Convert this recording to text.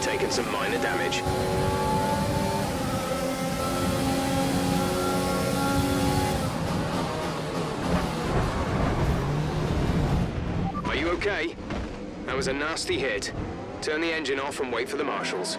have taken some minor damage. Are you okay? That was a nasty hit. Turn the engine off and wait for the marshals.